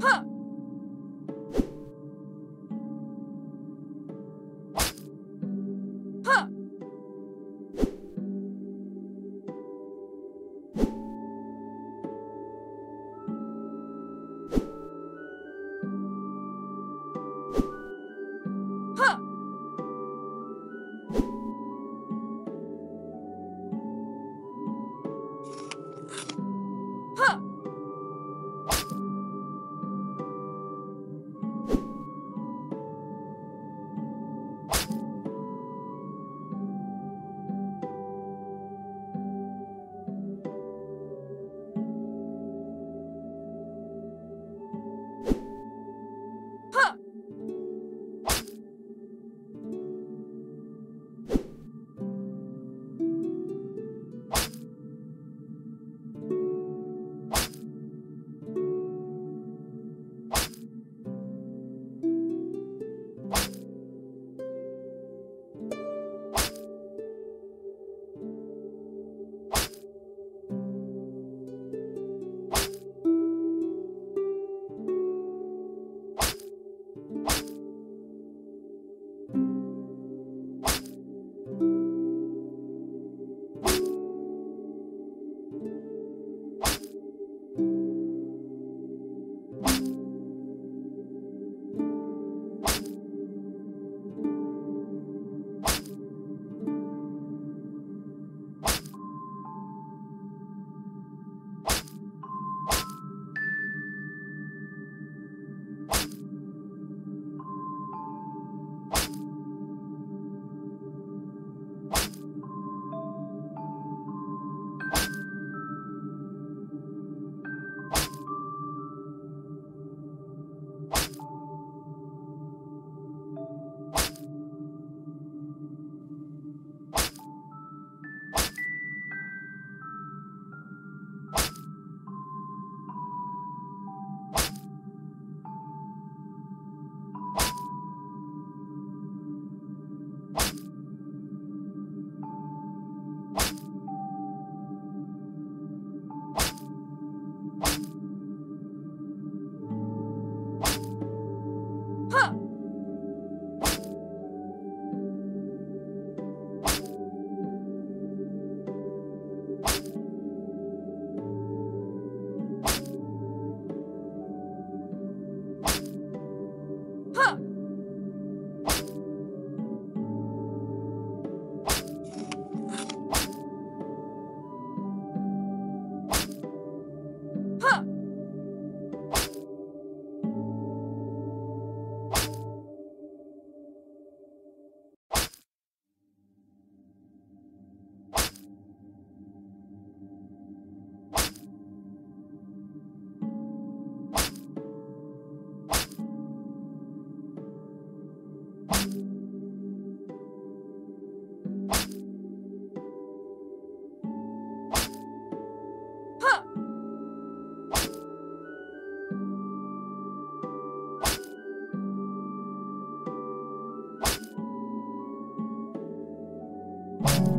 Huh. You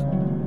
you